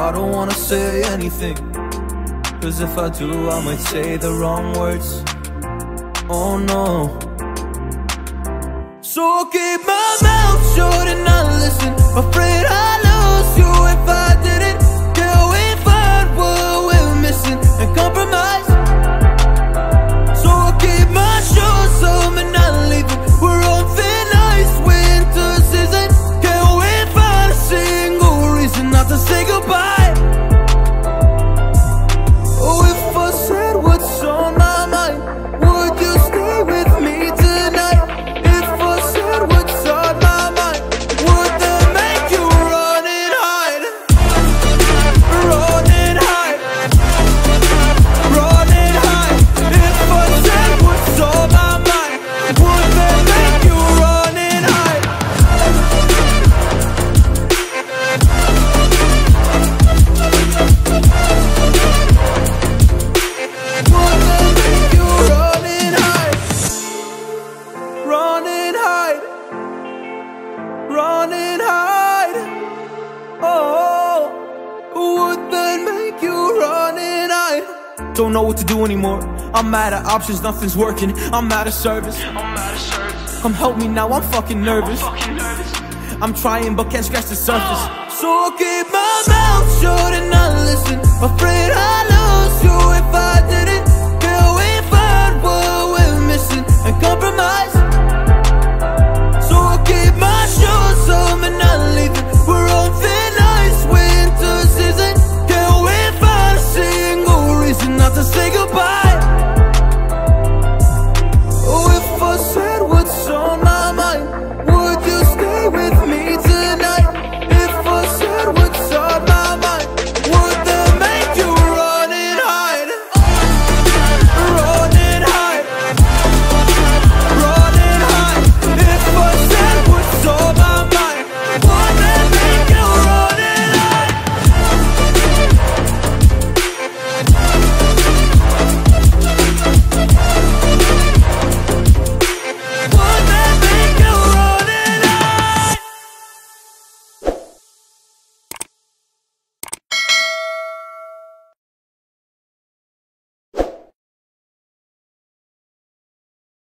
I don't wanna say anything. Cause if I do, I might say the wrong words. Oh no. So I'll keep my mouth shut and not listen. Afraid I Don't know what to do anymore I'm out of options, nothing's working I'm out of service I'm out of service. Come help me now, I'm fucking nervous Fucking nervous. I'm trying but can't scratch the surface So I'll keep my mouth shut and not listen Afraid I lose you if I